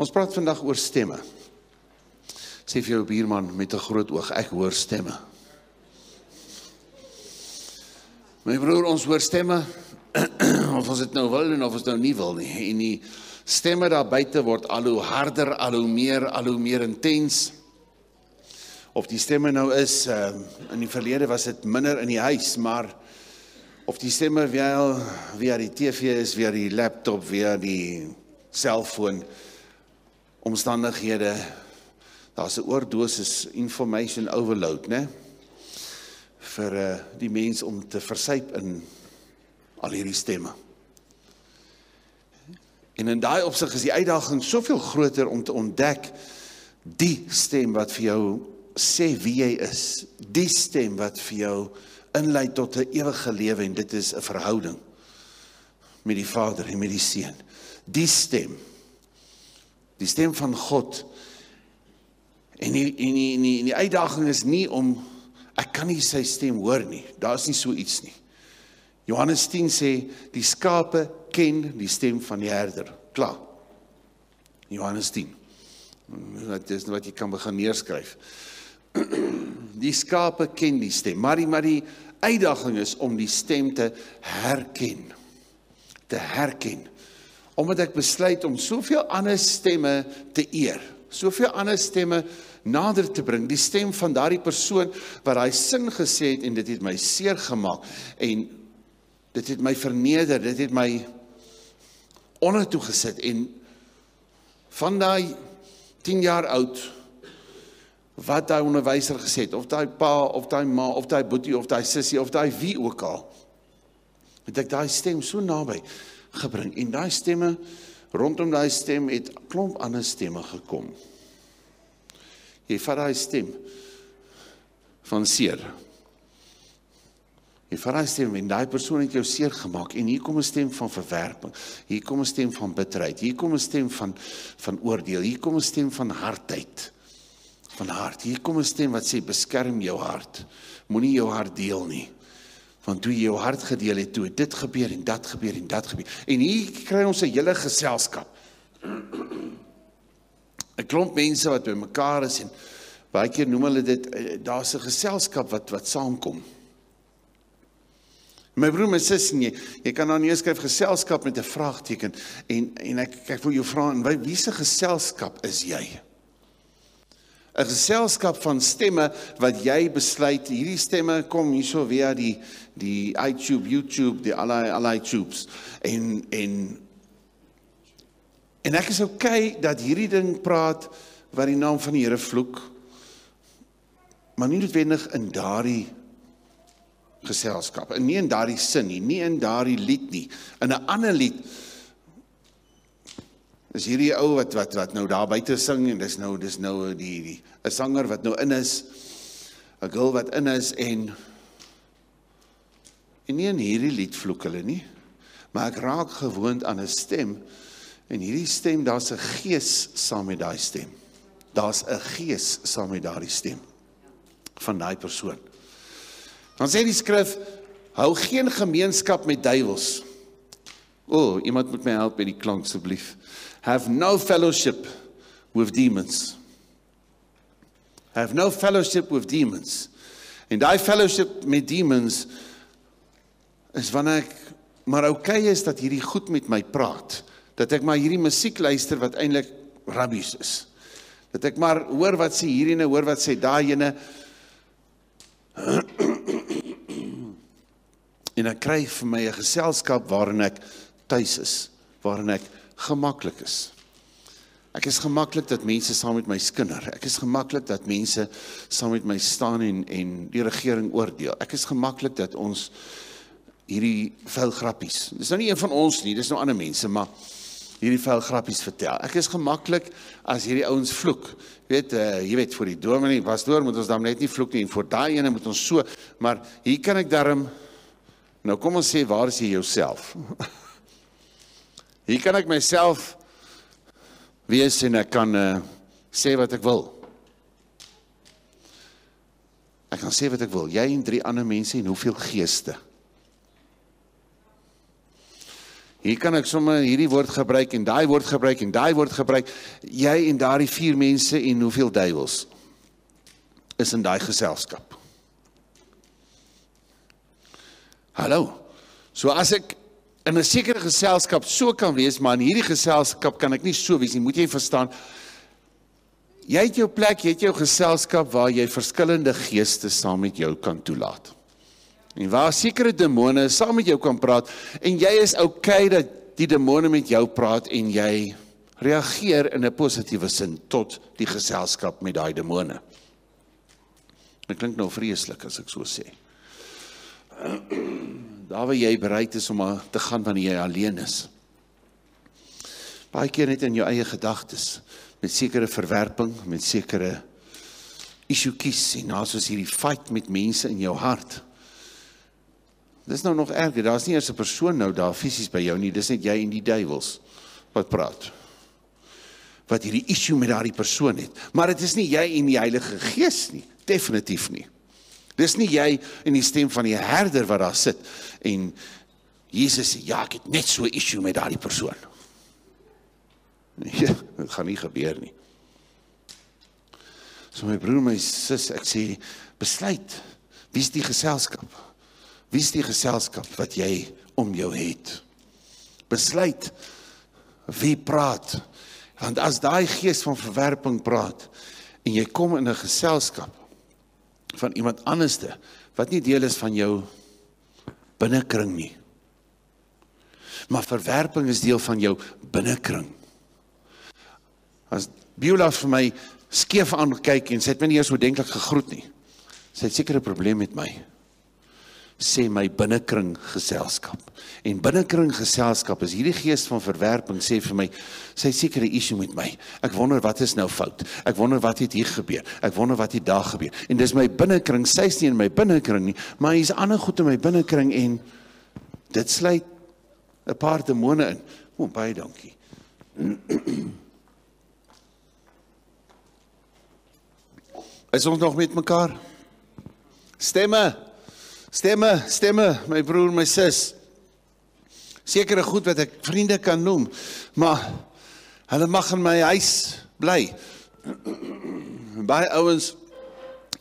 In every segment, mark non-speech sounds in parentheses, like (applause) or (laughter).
Ons praat vandag oor stemme. Sê vir jou buurman met 'n groot oog, ek hoor stemme. My broer, ons hoor stemme (clears throat) of ons dit nou wil en of ons nou nie wil nie. En die stemme daar buite word al hoe harder, al hoe meer, al hoe meer intens. Of die stemme nou is uh, in die verlede was dit minder in die huis, maar of die stemme wel via die TV is, via die laptop, via die selfoon omstandighede daar's 'n oordosis information overload, né? vir uh, die mens om te versuip in al hierdie stemme. En in daai opsig is die uitdaging soveel groter om te ontdek die stem wat vir jou sê wie jy is, die stem wat vir jou inlei tot 'n ewige lewe en dit is 'n verhouding met die Vader en met die Seun. Die stem. Die stem van God. En die en die en die, en die uitdaging is nie om ek kan nie sy stem hoor nie. Daar's nie so iets nie. Johannes 10 sê die skape ken die stem van die herder. Klaar. Johannes 10. Dit is wat jy kan begin neerskryf. (clears throat) Die skape ken die stem, maar die maar die uitdaging is om die stem te herken. Te herken. Omdat ek besluit om soveel ander stemme te eer, soveel ander stemme nader te bring, die stem van daardie persoon wat daai sin gesê het en dit het my seer gemaak en dit het my verneder, dit het my onder toe gesit en van daai 10 jaar oud wat daai onderwyser gesê het of daai pa of daai ma of daai boetie of daai sussie of daai wie ook al het ek daai stem so naby gebring. En daai stemme rondom daai stem het klomp ander stemme gekom. Jy vat daai stem van seer. Jy vat daai stem en daai persoon het jou seer gemaak. En hier kom 'n stem van verwerping. Hier kom 'n stem van bitterheid. Hier kom 'n stem van van oordeel. Hier kom 'n stem van hardheid. Van hart. Hier kom 'n stem wat sê beskerm jou hart. Moenie jou hart deel nie. Want toe jy jou hart gedeel het, toe dit gebeur en dat gebeur en dat gebeur. En hier kry ons 'n hele geselskap. (clears throat) 'n Klomp mense wat by mekaar is en baie keer noem hulle dit eh, daar's 'n geselskap wat wat saamkom. My broer, my sussie, jy, jy kan dan neerskryf geselskap met 'n vraagteken en en ek ek wil jou vra en wie se geselskap is jy? 'n geselskap van stemme wat jy besluit hierdie stemme kom hierso via die die iTube, YouTube, die allei allei tubes en en en ek is okay dat hierdie ding praat wat die naam van die Here vloek maar nie noodwendig in daardie geselskap en nie in daardie sin nie, nie in daardie lied nie. In 'n ander lied Dis hierdie ou wat wat wat nou daar buite sing en dis nou dis nou die die 'n sanger wat nou in is 'n girl wat in is en en nie in hierdie lied vloek hulle nie maar ek raak gewoond aan 'n stem en hierdie stem daar's 'n gees saam met daai stem. Daar's 'n gees saam met daardie stem van daai persoon. Dan sê die skrif hou geen gemeenskap met duiwels. O oh, iemand moet my help met die klank asseblief have no fellowship with demons. Have no fellowship with demons. En daai fellowship met demons is wanneer ek maar okay is dat hierdie goed met my praat, dat ek maar hierdie musiek luister wat eintlik rabbies is. Dat ek maar hoor wat sê hierdie ene, hoor wat sê daai ene. En ek kry vir my 'n geselskap waarin ek tuis is, waarin ek gemaklik is. Ek is gemaklik dat mense saam met my skinder. Ek is gemaklik dat mense saam met my staan en en die regering oordeel. Ek is gemaklik dat ons hierdie vuil grappies. Dis nou nie een van ons nie, dis nou ander mense, maar hierdie vuil grappies vertel. Ek is gemaklik as hierdie ouens vloek. Jy weet, uh, jy weet vir die dominee, pastoor moet ons dan net nie vloek nie en vir daai ene moet ons so, maar hier kan ek darm nou kom ons sê waar is jy jouself? (laughs) Hier kan ek myself wees en ek kan uh, sê wat ek wil. Ek kan sê wat ek wil. Jy en drie ander mense en hoeveel geeste. Hier kan ek sommer hierdie woord gebruik en daai woord gebruik en daai woord gebruik. Jy en daardie vier mense en hoeveel duiwels is in daai geselskap. Hallo. So as ek in 'n sekere geselskap so kan wees, maar in hierdie geselskap kan ek nie so wees nie. Moet jy verstaan? Jy het jou plek, jy het jou geselskap waar jy verskillende geeste saam met jou kan toelaat. En waar sekere demone saam met jou kan praat en jy is okay dat die demone met jou praat en jy reageer in 'n positiewe sin tot die geselskap met daai demone. Dit klink nou vreeslik as ek so sê. (clears throat) Daar waar jy bereid is om te gaan wanneer jy alleen is. Baie keer net in jou eie gedagtes met sekere verwerping, met sekere issues en nou soos hierdie fight met mense in jou hart. Dis nou nog erger. Daar's nie eers 'n persoon nou daar fisies by jou nie. Dis net jy en die duiwels wat praat. Wat hierdie issue met daardie persoon het. Maar dit is nie jy en die Heilige Gees nie. Definitief nie. Dis nie jy en die stem van die herder wat daar sit en Jesus sê ja, ek het net so 'n issue met daardie persoon. Nee, (laughs) dit gaan nie gebeur nie. So my broer, my sis, ek sê besluit. Wie is die geselskap? Wie is die geselskap wat jy om jou het? Besluit wie praat. Want as daai gees van verwerping praat en jy kom in 'n geselskap van iemand anderste wat nie deel is van jou binnekring nie. Maar verwerping is deel van jou binnekring. As Biola vir my skeef aankyk en sy het my nie eers so denklik gegroet nie. Sy het seker 'n probleem met my sê my binnekring geselskap. En binnekring geselskap is hierdie gees van verwerping sê vir my sy sekere issue met my. Ek wonder wat is nou fout. Ek wonder wat het hier gebeur. Ek wonder wat het daar gebeur. En dis my binnekring, sy's nie in my binnekring nie, maar hier's ander goed in my binnekring en dit sluit 'n paar demone in. O, baie dankie. (clears throat) Is ons nog met mekaar? Stemme. Stemme, stemme, my broer, my sis. Sekere goed wat ek vriende kan noem, maar hulle mag in my huis bly. (clears throat) Baie ouens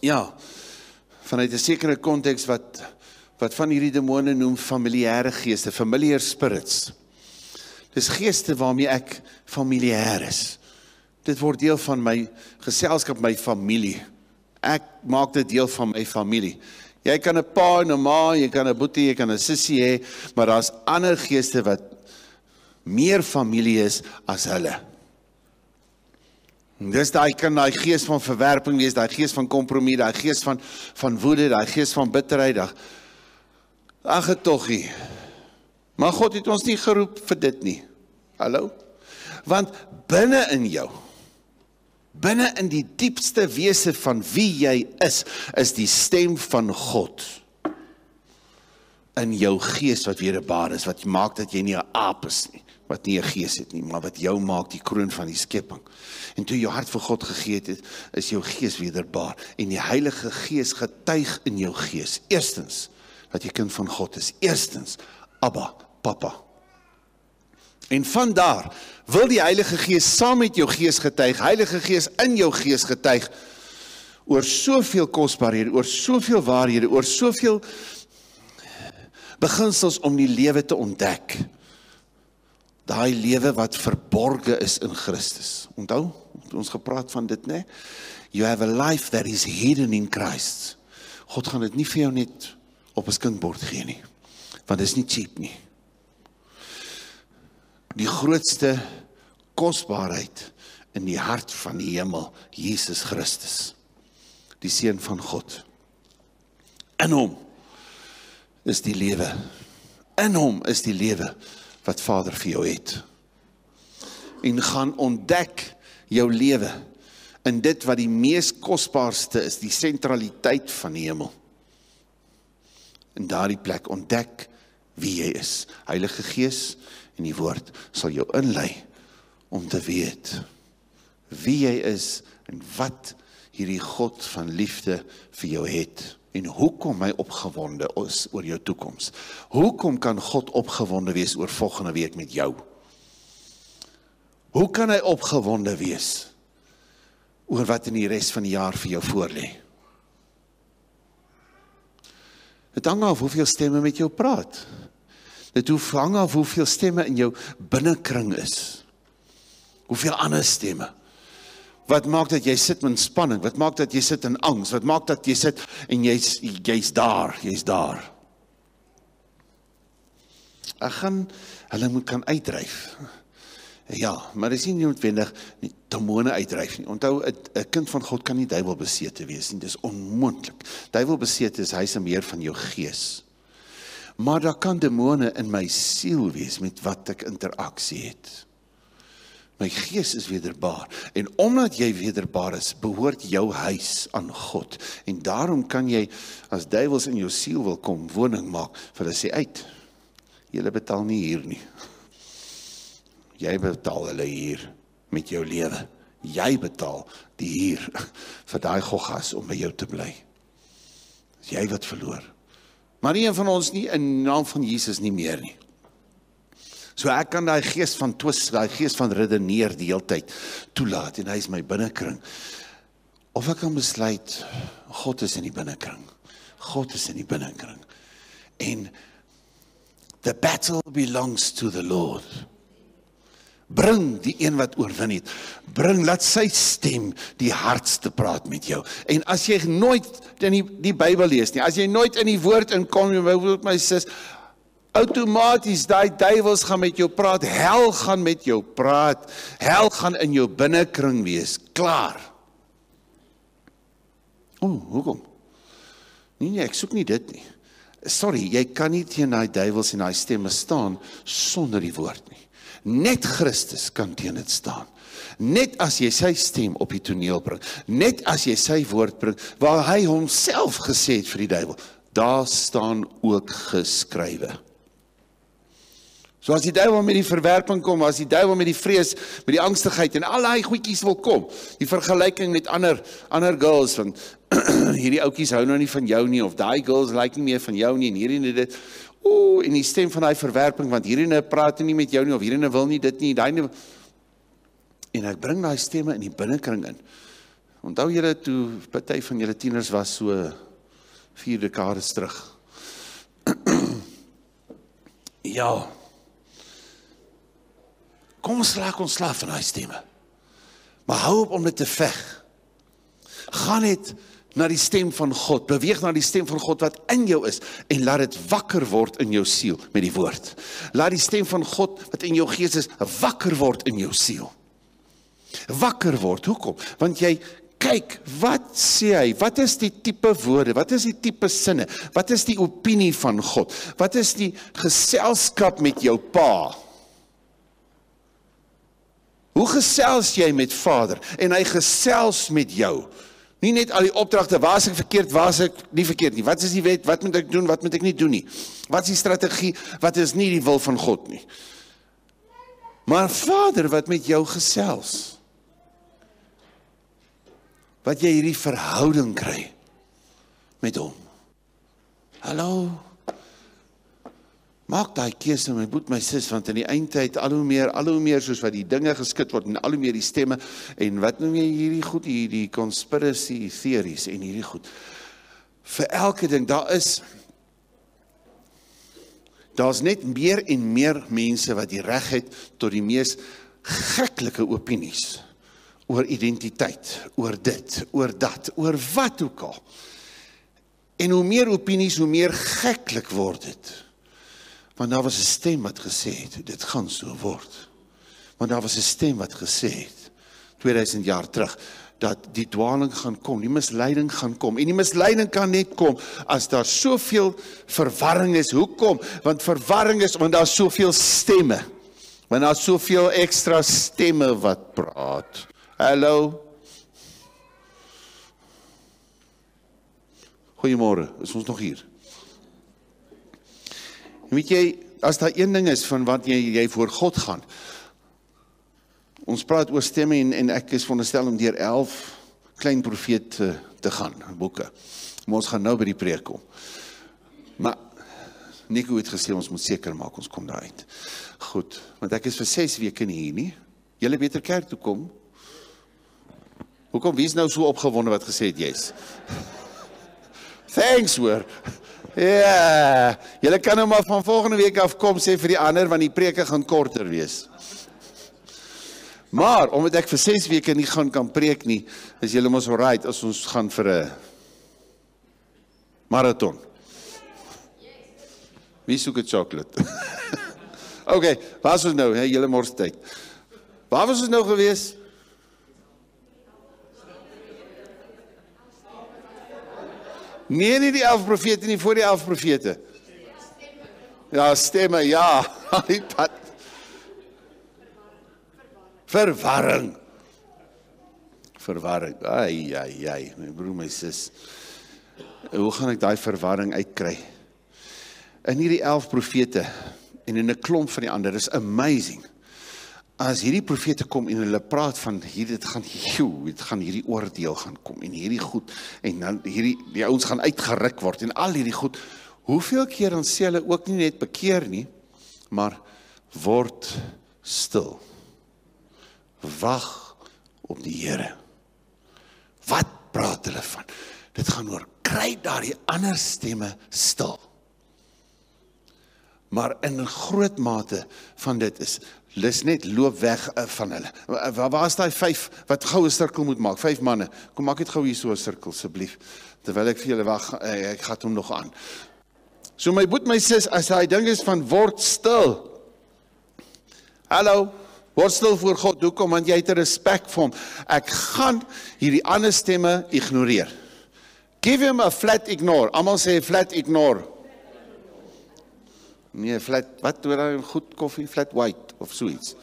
ja, vanuit 'n sekere konteks wat wat van hierdie demone noem familiêre geeste, familiar spirits. Dis geeste waarmee ek familier is. Dit word deel van my geselskap, my familie. Ek maak dit deel van my familie. Jy kan 'n pa en 'n ma, jy kan 'n boetie, jy kan 'n sussie hê, maar daar's ander geeste wat meer familie is as hulle. En dis daai kan daai gees van verwerping wees, daai gees van kompromie, daai gees van van woede, daai gees van bitterheid. Ag, ag toggie. Maar God het ons nie geroep vir dit nie. Hallo? Want binne in jou Binne in die diepste wese van wie jy is, is die stem van God in jou gees wat wederbaar is, wat maak dat jy nie 'n aap is nie, wat nie 'n gees het nie, maar wat jou maak die kroon van die skepping. En toe jou hart vir God gegee het, is jou gees wederbaar en die Heilige Gees getuig in jou gees. Eerstens dat jy kind van God is. Eerstens, Abba, Papa. En van daar wil die Heilige Gees saam met jou gees getuig, Heilige Gees in jou gees getuig oor soveel kosbarehede, oor soveel waarhede, oor soveel beginsels om die lewe te ontdek. Daai lewe wat verborge is in Christus. Onthou, ons gepraat van dit, né? You have a life that is hidden in Christ. God gaan dit nie vir jou net op 'n skinkbord gee nie. Want dit is nie cheap nie die grootste kosbaarheid in die hart van die hemel, Jesus Christus, die seun van God. In hom is die lewe. In hom is die lewe wat Vader vir jou het. En gaan ontdek jou lewe in dit wat die mees kosbaarste is, die sentraliteit van die hemel. In daardie plek ontdek wie jy is. Heilige Gees, en die woord sal jou inlei om te weet wie jy is en wat hierdie God van liefde vir jou het. En hoekom hy opgewonde is oor jou toekoms? Hoekom kan God opgewonde wees oor volgende week met jou? Hoe kan hy opgewonde wees oor wat in die res van die jaar vir jou voorlê? Dit hang af hoeveel stemme met jou praat. Dit hang af hoeveel stemme in jou binnekring is. Hoeveel ander stemme. Wat maak dat jy sit met spanning? Wat maak dat jy sit in angs? Wat maak dat jy sit en jy's jy's daar, jy's daar. Ek gaan hulle moet kan uitdryf. Ja, maar dis nie noodwendig nie demone uitdryf nie. Onthou 'n kind van God kan nie duiwel besete wees nie. Dis onmoontlik. Duiwel besete is hy's meer van jou gees. Maar daar kan demone in my siel wees met wat ek interaksie het. My gees is wederbaar en omdat jy wederbaar is, behoort jou huis aan God. En daarom kan jy as duiwels in jou siel wil kom woning maak, vir hulle sê uit. Julle betaal nie hier nie. Jy betaal hulle hier met jou lewe. Jy betaal die huur (laughs) vir daai goggas om by jou te bly. Dis jy wat verloor. Maar nie een van ons nie in naam van Jesus nie meer nie. So ek kan daai gees van twis, daai gees van redeneer die hele tyd toelaat en hy is my binnekring. Of ek kan besluit God is in die binnekring. God is in die binnekring. En the battle belongs to the Lord. Bring die een wat oorwin het. Bring laat sy stem die hardste praat met jou. En as jy nooit in die die Bybel lees nie, as jy nooit in die woord inkom nie, byvoorbeeld my sis, outomaties daai duiwels gaan met jou praat, hel gaan met jou praat. Hel gaan in jou binnekring wees. Klaar. O, hoekom? Nee nee, ek soek nie dit nie. Sorry, jy kan nie teen daai duiwels en daai stemme staan sonder die woord nie. Net Christus kan teen dit staan. Net as jy sy stem op die toneel bring, net as jy sy woord bring waar hy homself gesê het vir die duiwel, daar staan ook geskrywe. So as die duiwel met die verwerping kom, as die duiwel met die vrees, met die angstigheid en al daai goedjies wil kom, die vergelyking met ander ander girls van (clears throat) hierdie ouetjies hou nou nie van jou nie of daai girls lyk nie meer van jou nie en hierdie en dit ooh en die stem van daai verwerping want hierdie ne praat nie met jou nie of hierdie ne wil nie dit nie daai en ek bring daai stemme in die binnekring in. Onthou julle toe party van julle tieners was so 4 dekades terug. (clears throat) ja. Kom ons slaak ons slaaf van daai stemme. Maar hou op om dit te veg. Gaan net na die stem van God, beweeg na die stem van God wat in jou is en laat dit wakker word in jou siel met die woord. Laat die stem van God wat in jou gees is wakker word in jou siel. Wakker word. Hoekom? Want jy kyk, wat sê hy? Wat is die tipe woorde? Wat is die tipe sinne? Wat is die opinie van God? Wat is die geselskap met jou pa? Hoe gesels jy met Vader en hy gesels met jou? Nie net al die opdragte, waar is ek verkeerd, waar is ek nie verkeerd nie. Wat is die wet? Wat moet ek doen? Wat moet ek nie doen nie? Wat is die strategie? Wat is nie die wil van God nie? Maar Vader wat met jou gesels. Wat jy hierdie verhouding kry met hom. Hallo. Maak daai keuse my boet my sis want in die eindtyd al hoe meer al hoe meer soos wat die dinge geskit word en al hoe meer die stemme en wat noem jy hierdie goed hierdie conspiracy theories en hierdie goed. Vir elke ding daar is daar's net meer en meer mense wat die reg het tot die mees geklike opinies oor identiteit oor dit oor dat oor wat ook al. En hoe meer opinies hoe meer geklik word dit Want daar was 'n stem wat gesê het dit gaan so word. Want daar was 'n stem wat gesê het 2000 jaar terug dat die dwaling gaan kom, die misleiding gaan kom. En die misleiding kan net kom as daar soveel verwarring is. Hoekom? Want verwarring is want daar's soveel stemme. Want daar's soveel ekstra stemme wat praat. Hallo. Goeiemôre. Is ons nog hier? Weet jy, as daar een ding is van wat jy jy voor God gaan. Ons praat oor stemme en en ek is veronderstel om deur 11 klein profeet te, te gaan, boeke. Maar ons gaan nou by die preek kom. Maar Nico het gesê ons moet seker maak ons kom daar uit. Goed, want ek is vir 6 weke nie hier nie. Julle beter kerk toe kom. Hoekom wie is nou so opgewonde wat gesê het jy's? (laughs) Thanks hoor. Ja, yeah. julle kan nou maar van volgende week af kom sê vir die ander want die preke gaan korter wees. Maar omdat ek vir 6 weke nie gaan kan preek nie, is julle mos alright as ons gaan vir 'n maraton. Wie soek 'n chocolate? (laughs) okay, waar is ons nou? Hè, julle mors tyd. Waar was ons nou gewees? Nee, nie die 11 profete nie, voor die 11 profete. Ja, stemme, ja. (laughs) Pad. Verwarring. Verwarring. Ai ai ai, my broer, my sis. Hoe gaan ek daai verwarring uitkry? In hierdie 11 profete en in 'n klomp van die ander, is amazing as hierdie profete kom en hulle praat van hier dit gaan joe, dit gaan hierdie oordeel gaan kom en hierdie goed en dan hierdie die ouens gaan uitgeruk word en al hierdie goed. Hoeveel keer dan sê hulle ook nie net bekeer nie, maar word stil. Wag op die Here. Wat praat hulle van? Dit gaan oor kry daardie ander stemme stil. Maar in 'n groot mate van dit is Lus net loop weg uh, van hulle. Waar waar is daai 5 wat goue sirkel moet maak? 5 manne. Kom maak net gou hier so 'n sirkel asseblief. Terwyl ek vir julle wag, uh, ek gaan hom nog aan. So my boet my sis as hy ding is van word stil. Hallo. Word stil voor God. Hoekom? Want jy het respek vir hom. Ek gaan hierdie ander stemme ignoreer. Give him a flat ignore. Almal sê flat ignore. Nee, flat, wat doen hy goed koffie, flat white of so iets.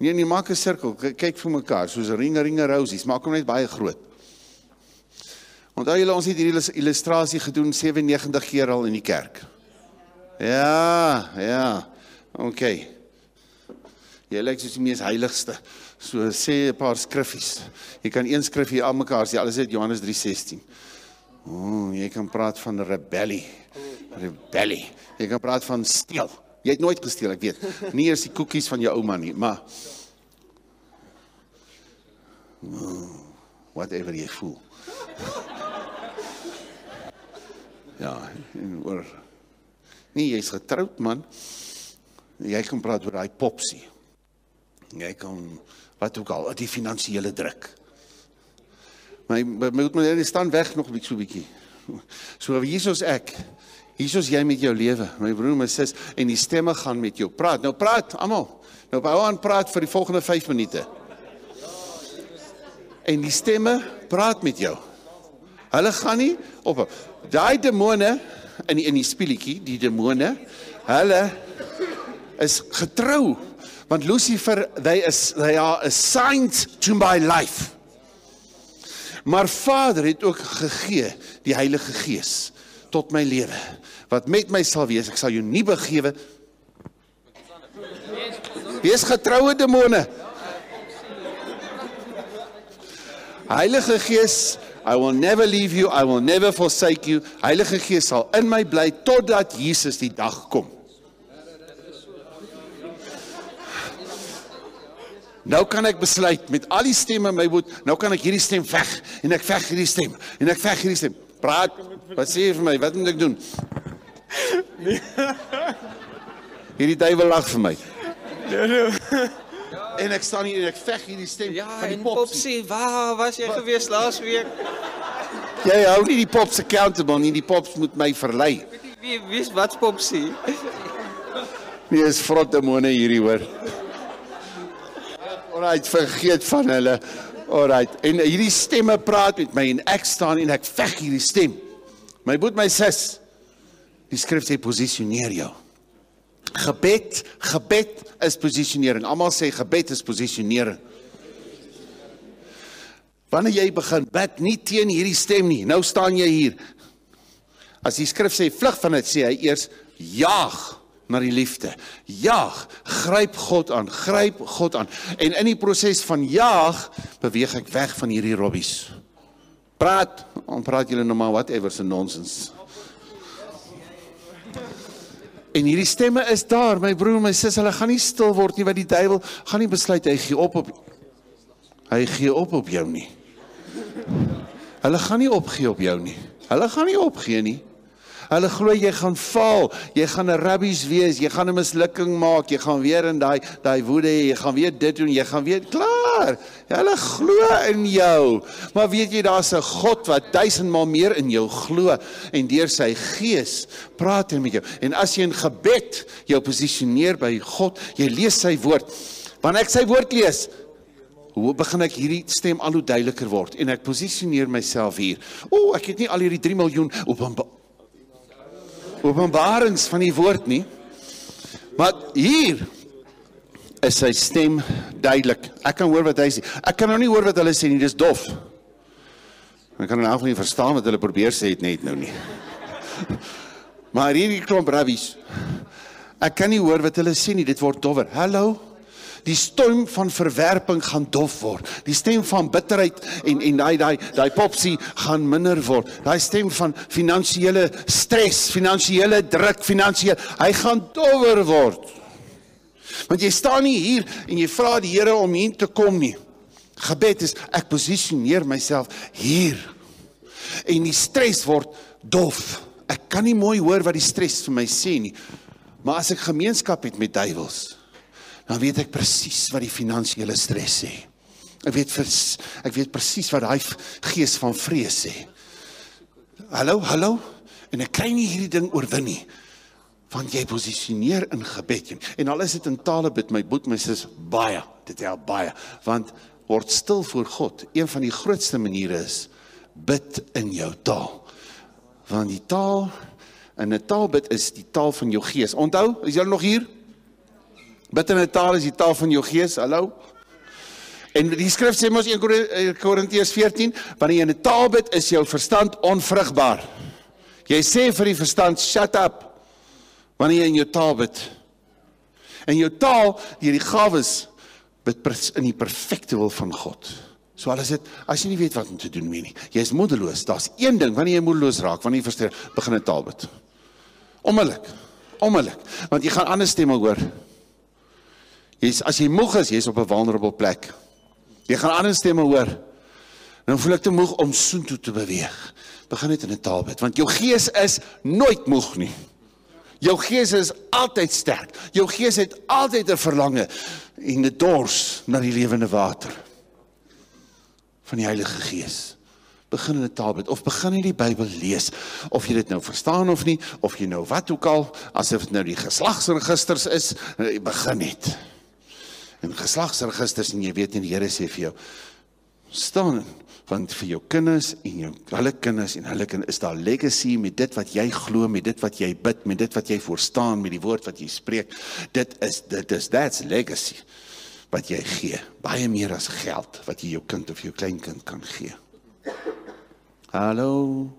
Nee, nee, maak 'n sirkel, kyk vir mekaar, soos ringe ringe rosies, maak hom net baie groot. Onthou julle ons het hierdie illustrasie gedoen 97 keer al in die kerk. Ja, ja. OK. Jy lyk soos die mees heiligste. So sê 'n paar skriffies. Jy kan een skriffie aan mekaar sê, alles uit Johannes 3:16. Ooh, jy kan praat van rebellie. Rebellie. Jy kan praat van steel. Jy het nooit gesteel, ek weet. Nie eers die koekies van jou ouma nie, maar whatever jy voel. Ja, en oor Nee, jy's getroud man. Jy kan praat oor daai popsie. Jy kan wat ook al, die finansiële druk. Maar my moet my net staan weg nog 'n bietjie so bietjie. So Jesus ek Hier is jy met jou lewe, my broer, my sus en die stemme gaan met jou praat. Nou praat almal. Nou hou aan praat vir die volgende 5 minute. En die stemme praat met jou. Hulle gaan nie op daai demone in die, in die speletjie, die demone, hulle is getrou want Lucifer they is they are assigned to my life. Maar Vader het ook gegee die Heilige Gees tot my lewe wat met my sal wees. Ek sal jou nie begewe. Wees getroue demone. Heilige Gees, I will never leave you, I will never forsake you. Heilige Gees sal in my bly totdat Jesus die dag kom. Nou kan ek besluit met al die stemme in my boot, nou kan ek hierdie stem veg en ek veg hierdie stem en ek veg hierdie stem. Praat. Wat sê jy vir my? Wat moet ek doen? Nee. Hierdie duiwel lag vir my. Nee, nee. En ek staan hier en ek veg hierdie stem ja, van die pop. Popsie, waar was jy Wat? gewees laas week? Jy hou nie die pops accountable nie, die pops moet my verlei. Wie wie wat's popsie? Nee, is vrot demone hierdie hoor. Alraait, vergeet van hulle. Alraait. En hierdie stemme praat met my en ek staan en ek veg hierdie stem. My boet my sis. Die skrif sê posisioneer jou. Gebed, gebed is posisionering. Almal sê gebed is posisionering. Wanneer jy begin bid nie teen hierdie stem nie, nou staan jy hier. As die skrif sê vlug van dit, sê hy eers jaag na die liefde. Jaag, gryp God aan, gryp God aan. En in die proses van jaag beweeg ek weg van hierdie robbies. Praat, dan praat julle nou maar whatever se nonsens. En hierdie stemme is daar, my broer en my sus, hulle gaan nie stil word nie want die duiwel gaan nie besluit hy gee op op hy gee op op jou nie. Hulle gaan nie opgee op jou nie. Hulle gaan nie opgee nie. Hulle glo jy gaan val, jy gaan 'n rubbies wees, jy gaan 'n mislukking maak, jy gaan weer in daai daai woede, jy gaan weer dit doen, jy gaan weer klaar. Hulle glo in jou. Maar weet jy daar's 'n God wat duisendmal meer in jou glo en deur sy gees praat hy met jou. En as jy in gebed jou posisioneer by God, jy lees sy woord. Wanneer ek sy woord lees, Hoe begin ek hierdie stem al hoe duideliker word en ek posisioneer myself hier. O, ek het nie al hierdie 3 miljoen openbaar openbarings van die woord nie. Maar hier is sy stem duidelik. Ek kan hoor wat hy sê. Ek kan nou nie hoor wat hulle sê nie, dis dof. Ek kan nou nie verstaan wat hulle probeer sê het net nou nie. (laughs) Maar hierdie klomp rabbies. Ek kan nie hoor wat hulle sê nie, dit word dowwer. Hallo. Die stem van verwerping gaan dof word. Die stem van bitterheid en en daai daai daai popsie gaan minder word. Daai stem van finansiële stres, finansiële druk, finansiële hy gaan dowwer word. Want jy staan nie hier en jy vra die Here om hier te kom nie. Gebed is ek posisioneer myself hier. En die stres word dof. Ek kan nie mooi hoor wat die stres vir my sê nie. Maar as ek gemeenskap het met duiwels, dan weet ek presies wat die finansiële stres sê. Ek weet vers, ek weet presies wat daai gees van vrees sê. Hallo, hallo. En ek kry nie hierdie ding oorwin nie. Want jy posisioneer in gebed en al is dit in tale bid my boet my sis baie. Dit help baie want word stil voor God. Een van die grootste maniere is bid in jou taal. Want die taal in 'n taalbid is die taal van jou gees. Onthou, is jy nog hier? Bid in 'n taal is die taal van jou gees. Hallo. En die skrif sê mos 1 eh, Korintiërs 14, wanneer jy in 'n taal bid, is jou verstand onvrugbaar. Jy sê vir die verstand, "Shut up." Wanneer jy in jou taal bid. En jou taal, deur die gawes bid in die perfekte wil van God. So al is dit as jy nie weet wat om te doen nie. Jy's moedeloos. Daar's een ding wanneer jy moedeloos raak, wanneer jy versteur, begin 'n taal bid. Onmiddellik. Onmiddellik. Want jy gaan ander stemme hoor. Jy's as jy moeg is, jy's op 'n vulnerable plek. Jy gaan ander stemme hoor. Nou voel ek te moeg om soontoe te beweeg. Begin net in 'n taalbid, want jou gees is nooit moeg nie. Jou gees is altyd sterk. Jou gees het altyd 'n verlange en 'n dors na die lewende water van die Heilige Gees. Begin in 'n taalbid of begin in die Bybel lees of jy dit nou verstaan of nie of jy nou wat ook al asof dit nou die geslagsregisters is, begin net en geslagsregisters en jy weet nie die Here sê vir jou staan want vir jou kinders en jou hulle kinders en hulle kind is daar legacy met dit wat jy glo met dit wat jy bid met dit wat jy verstaan met die woord wat jy spreek. Dit is dit is that's legacy wat jy gee. Baie meer as geld wat jy jou kind of jou kleinkind kan gee. Hallo?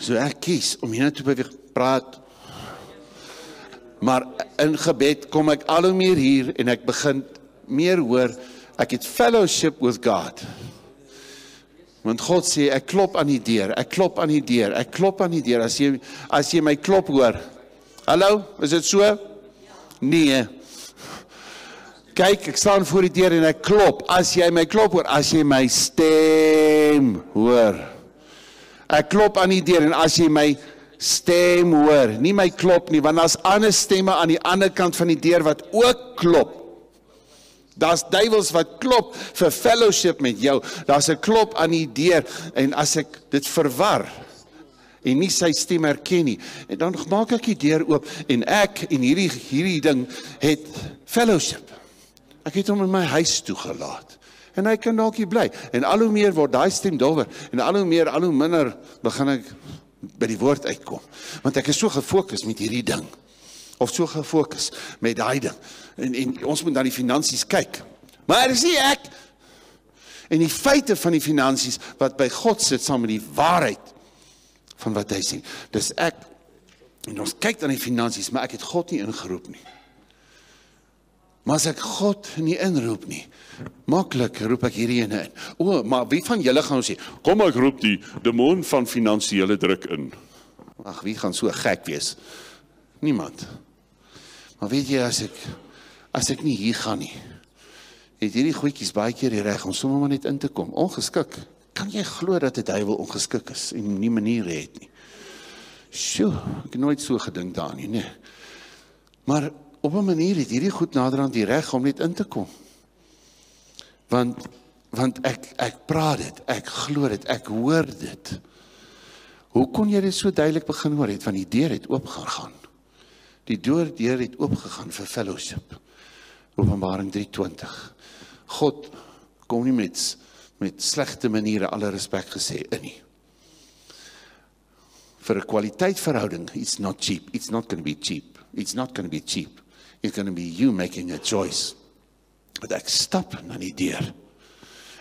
So ek kies om hier net te beweeg praat Maar in gebed kom ek al hoe meer hier en ek begin meer hoor ek het fellowship with God. Want God sê ek klop aan die deur, ek klop aan die deur, ek klop aan die deur as jy as jy my klop hoor. Hallo, is dit so? Nee. Kyk, ek staan voor die deur en ek klop. As jy my klop hoor, as jy my stem hoor. Ek klop aan die deur en as jy my stem hoor, nie my klop nie, want daar's ander stemme aan die ander kant van die deur wat ook klop. Daar's duiwels wat klop vir fellowship met jou. Daar's 'n klop aan die deur en as ek dit verwar en nie sy stem herken nie, en dan maak ek die deur oop en ek en hierdie hierdie ding het fellowship. Ek het hom in my huis toegelaat en hy kan dalk hier bly. En al hoe meer word daai stem dowwer en al hoe meer al hoe minder begin ek by die woord uitkom. Want ek is so gefokus met hierdie ding of so gefokus met daai ding. En en ons moet dan die finansies kyk. Maar is nie ek en die feite van die finansies wat by God sit saam met die waarheid van wat hy sê. Dis ek en ons kyk dan die finansies, maar ek het God nie ingeroep nie. Maar as ek God nie inroep nie, maklik roep ek hierdie ene in. O, maar wie van julle gaan sê, Kom ek roep die demon van finansiële druk in. ag wie gaan so gek wees? Niemand. Maar weet jy as ek as ek nie hier gaan nie, het hierdie goedjies baie keer die reg om sommer maar net in te kom, ongeskik. Kan jy glo dat 'n duiwel ongeskik is en nie maniere het nie? Sjoe, ek het nooit so gedink daaraan nie, nee. Maar op 'n manier het hierdie goed naderhand die reg om net in te kom. Want want ek ek praat dit, ek glo dit, ek hoor dit. Hoe kon jy dit so duidelik begin hoor het van die deur het oopgegaan? Die deur deur het oopgegaan vir fellowship. Openbaring 3:20. God kom nie met met slegte maniere alle respek gesê in nie. Vir 'n kwaliteitverhouding, it's not cheap. It's not going to be cheap. It's not going to be cheap. It's going to be you making a choice. Dat ek stap na die deur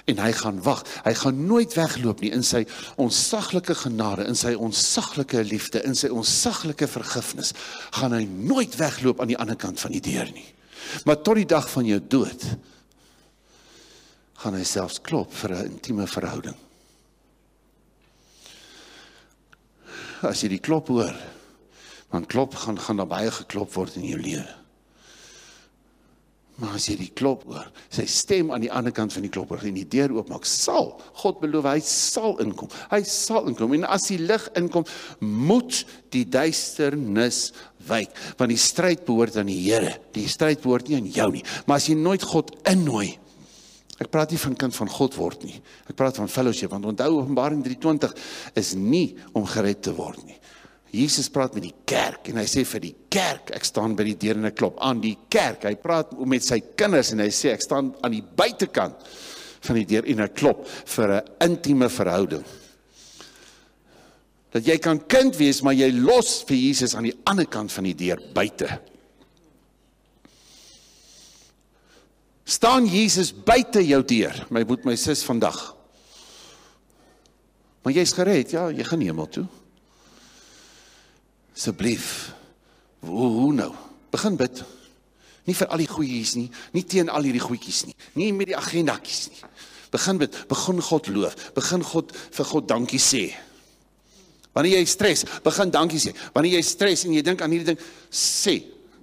en hy gaan wag. Hy gaan nooit wegloop nie in sy onsaglike genade, in sy onsaglike liefde, in sy onsaglike vergifnis. Gaan hy nooit wegloop aan die ander kant van die deur nie. Maar tot die dag van jou dood gaan hy selfs klop vir 'n intieme verhouding. As jy die klop hoor, dan klop gaan gaan daar baie geklop word in jou lewe. Maar as jy die klop hoor, sy stem aan die ander kant van die klopper en die deur oopmaak, sal God beloof hy sal inkom. Hy sal inkom en as die lig inkom, moet die duisternis wyk, want die stryd behoort aan die Here. Die stryd behoort nie aan jou nie. Maar as jy nooit God innooi, Ek praat nie van kind van God word nie. Ek praat van fellowship want onthou Openbaring 3:20 is nie om gered te word nie. Jesus praat met die kerk en hy sê vir die kerk, ek staan by die deur en ek klop aan die kerk. Hy praat met sy kinders en hy sê ek staan aan die buitekant van die deur en ek klop vir 'n intieme verhouding. Dat jy kan kind wees, maar jy los vir Jesus aan die ander kant van die deur buite. staan Jesus buite jou deur, my boet my sis vandag. Maar jy's gered, ja, jy gaan hemel toe. Asseblief. Hoe hoe nou? Begin bid. Nie vir al die goeies nie, nie teen al hierdie goedjies nie, nie met die agendatjies nie. Begin bid, begin God loof, begin God vir God dankie sê. Wanneer jy stres, begin dankie sê. Wanneer jy stres en jy dink aan hierdie ding, sê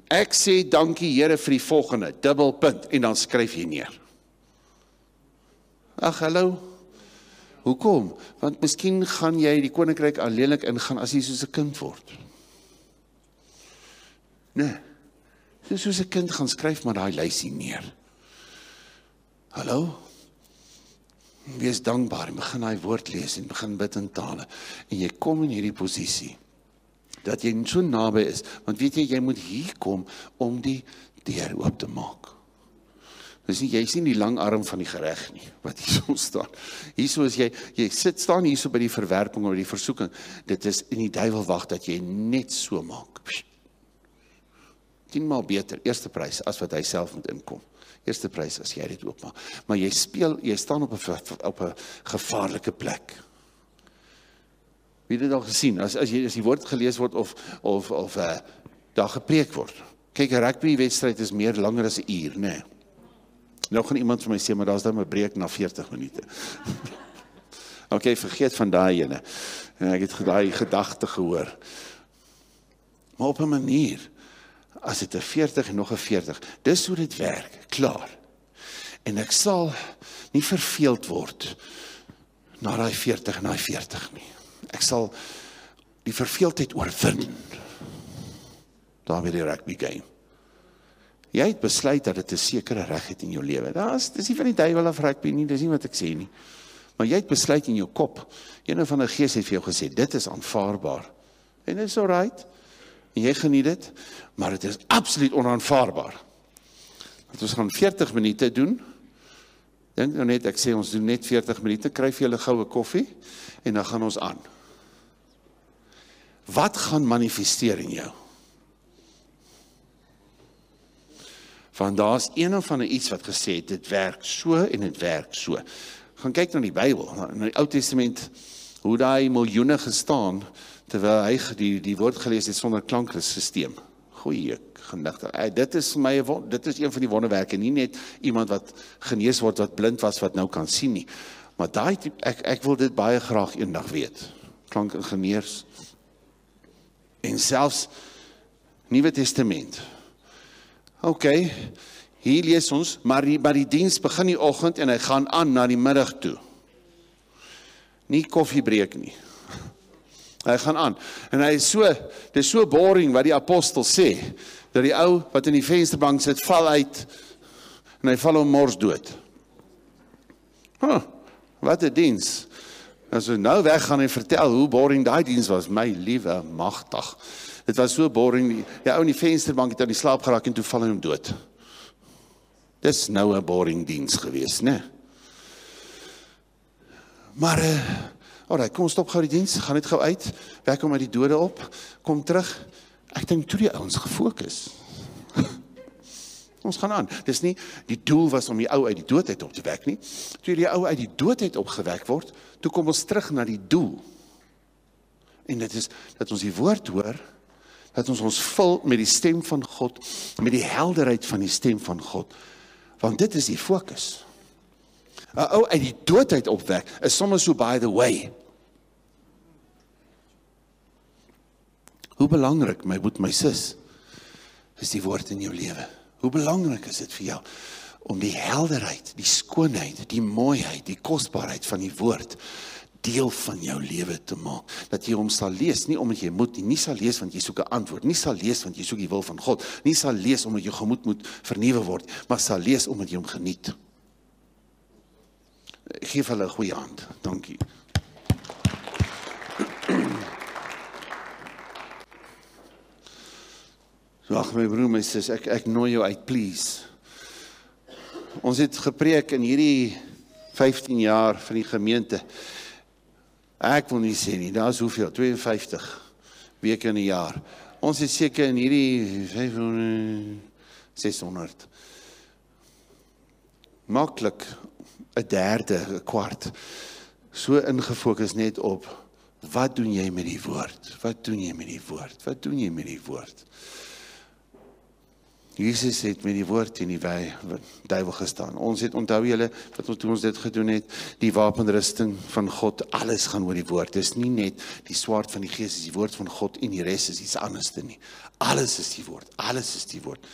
Ek sê dankie Here vir die volgende dubbelpunt en dan skryf jy neer. Ag hallo. Hoekom? Want miskien gaan jy die koninkryk alleenlik ingaan as jy soos 'n kind word. Nee. Dis soos 'n kind gaan skryf maar daai lysie neer. Hallo. Wees dankbaar en begin daai woord lees en begin bid in tale en jy kom in hierdie posisie dat jy so naby is want weet jy jy moet hier kom om die deur oop te maak. Dis nie jy sien die lang arm van die gereg nie wat hier so staan. Hierso is jy jy sit staan hierso by die verwerping of die versoeking. Dit is in die duiwel wag dat jy net so maak. 10 maal beter eerste prys as wat hy self moet inkom. Eerste prys as jy dit oopmaak. Maar jy speel jy staan op 'n op 'n gevaarlike plek. Wie het dit al gesien? As as jy as die woord gelees word of of of uh daar gepreek word. Kyk, 'n rugby wedstryd is meer langer as 'n uur, nê. Nee. Nou gaan iemand vir my sê, maar daar's dan 'n breek na 40 minute. OK, vergeet van daai ene. En ek het daai gedagte gehoor. Maar op 'n manier as dit 'n 40 en nog 'n 40, dis hoe dit werk. Klaar. En ek sal nie verveeld word na daai 40 en daai 40 nie. Ek sal die verveeldheid oorwin. Daar by die rugby game. Jy het besluit dat dit 'n sekere reg het in jou lewe. Daar's dis nie van die duiwel af rugby nie, dis nie wat ek sê nie. Maar jy het besluit in jou kop. Een van 'n gees het vir jou gesê dit is aanvaarbaar. En dit is alright. En jy geniet dit, maar dit is absoluut onaanvaarbaar. Dat ons gaan 40 minute doen. Dink nou net ek sê ons doen net 40 minute, kry vir julle goue koffie en dan gaan ons aan. Wat gaan manifesteer in jou? Want daar's een of ander iets wat gesê het dit werk so en dit werk so. Gaan kyk na die Bybel, in die Ou Testament hoe daai miljoene gestaan terwyl hy die die woord gelees het sonder klankstelsel. Goeie genigte. Dit is my dit is een van die wonderwerke, nie net iemand wat genees word wat blind was wat nou kan sien nie. Maar daai ek ek wil dit baie graag eendag weet. Klankingenieurs en selfs Nuwe Testament. OK. Hier lees ons, maar die maar die diens begin die oggend en hy gaan aan na die middag toe. Nie koffiebreek nie. Hy gaan aan. En hy is so, dis so boring wat die apostel sê dat die ou wat in die vensterbank sit val uit en hy val hom mors dood. Huh, wat 'n diens. As ons nou weggaan en vertel hoe boring daai diens was, my liewe magtig. Dit was so boring. Die, die ou in die vensterbank het aan die slaap geraak en toe val hy hom dood. Dis nou 'n boring diens gewees, né? Maar uh Alraai, kom ons stop gou die diens. Gaan net gou uit. Wek hom uit die dode op. Kom terug. Ek dink toe die ouens gefokus. (laughs) ons gaan aan. Dis nie die doel was om die ou uit die doodheid op te wek nie. Toe die ou uit die doodheid opgewek word, toe kom ons terug na die doel. En dit is dat ons die woord hoor, dat ons ons vul met die stem van God, met die helderheid van die stem van God. Want dit is die fokus. 'n Ou uit die doodheid opwek is sommer so by the way. Hoe belangrik, my boet my sis, is die woord in jou lewe. Hoe belangrik is dit vir jou om die helderheid, die skoonheid, die mooiheid, die kosbaarheid van die woord deel van jou lewe te maak. Dat jy hom sal lees, nie omdat jy moet nie, nie sal lees want jy soek 'n antwoord, nie sal lees want jy soek die wil van God, nie sal lees omdat jou gemoed moet vernuwe word, maar sal lees omdat jy hom geniet. Geef hulle 'n goeie hand. Dankie. Wag my broer, my sus, ek ek nooi jou uit, please. Ons het gepreek in hierdie 15 jaar van die gemeente. Ek wil nie sê nie, daar's hoeveel? 52 weke in 'n jaar. Ons het seker in hierdie 500 600 maklik 'n derde, 'n kwart so ingefokus net op wat doen jy met die woord? Wat doen jy met die woord? Wat doen jy met die woord? Jesus het met die woord in die wy duiwel gestaan. Ons het onthou julle wat ons toe ons dit gedoen het, die wapenrusting van God, alles gaan oor die woord. Dis nie net die swaard van die gees, dis die woord van God en die res is iets anderste nie. Alles is die woord. Alles is die woord.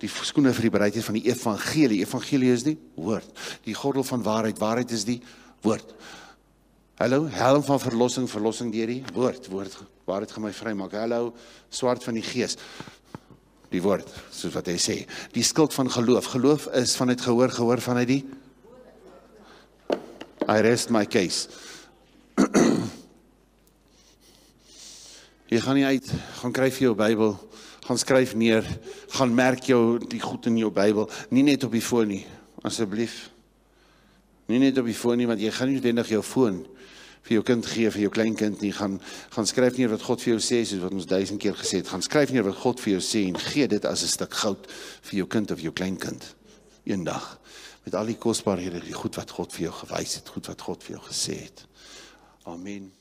Die skoene vir die bereidheid van die evangelie. Evangelie is die woord. Die gordel van waarheid. Waarheid is die woord. Hallo, helm van verlossing, verlossing deur die woord. Woord waarheid gaan my vrymaak. Hallo, swaard van die gees die woord soos wat hy sê. Die skild van geloof. Geloof is vanuit gehoor gehoor vanuit die I rest my case. (clears throat) Jy gaan nie uit gaan kry vir jou Bybel gaan skryf neer gaan merk jou die goed in jou Bybel. Nie net op die foon nie asseblief. Nie net op die foon nie want jy gaan nie noodwendig jou foon vir jou kind gee vir jou kleinkind nie. Gaan gaan skryf neer wat God vir jou sê soos wat ons duisend keer gesê het. Gaan skryf neer wat God vir jou sê en gee dit as 'n stuk goud vir jou kind of jou kleinkind. Eendag met al die kosbarehede die goed wat God vir jou gewys het goed wat God vir jou gesê het. Amen